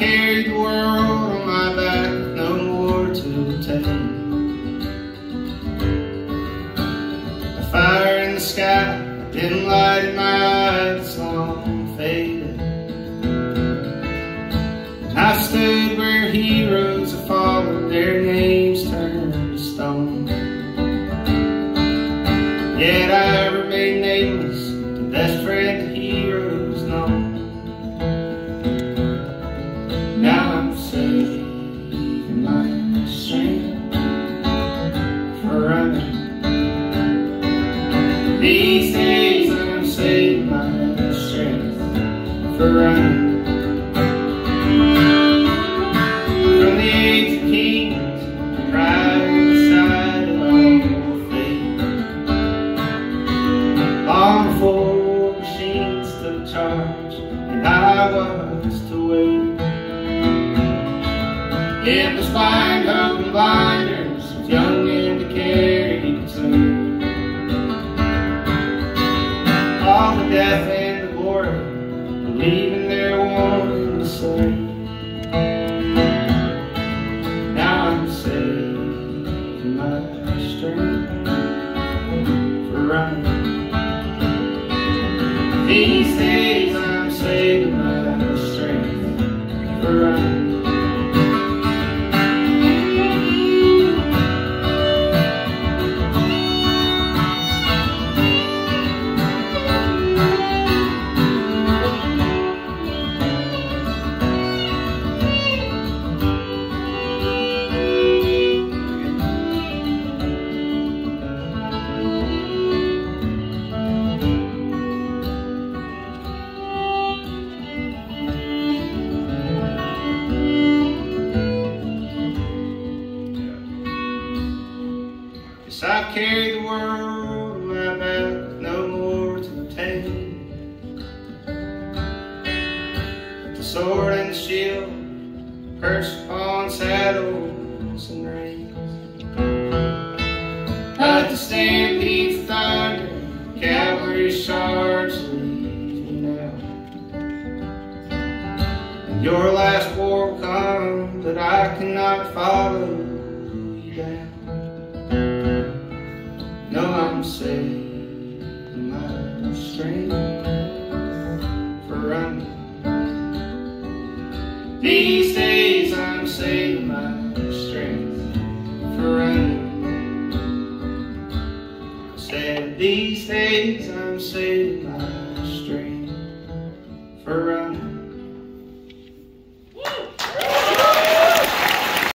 Carried the world on my back, no more to take. A fire in the sky, a dim light in my eyes, long faded. And I stood where heroes have fallen, their names turned to stone. Yet I remain nameless, the best friend. These days I'm saving my strength for running. From the age of kings, pride beside of all fate. Long before machines took charge, and I was to wait. It was blind hope and blinders, young believing their warning to say. Now I'm saving my strength for running. These days I'm saving my strength for running. Yes, I carry the world on my back no more to obtain. The sword and the shield, perched upon saddles and reins. But the stampede's thunder, cavalry charge leads me now. Your last war will come, but I cannot follow you down. These days I'm saving my strength for running. I said these days I'm saving my.